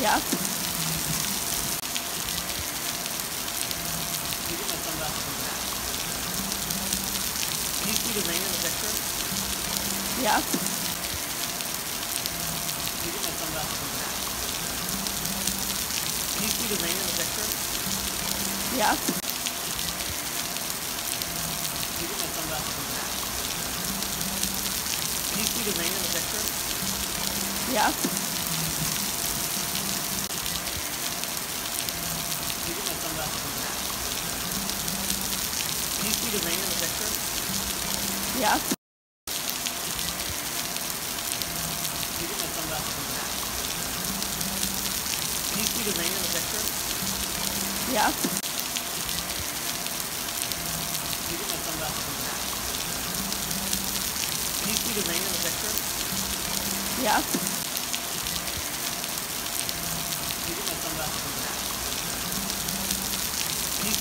Yeah. Can you get my from that? Can you see the rain in the picture? Yeah. You get my sunglasses from that? Can you see the rain in the picture? Yeah. You get my sunglasses from that? Can you see the rain in the picture? Yeah. Can you get my sunglasses from that? Can you see the rain in the picture? Yeah. You get my sunglasses from that? Can you see the rain in the picture? Yeah. You get my sunglasses from that? Can you see the rain in the picture? Yeah.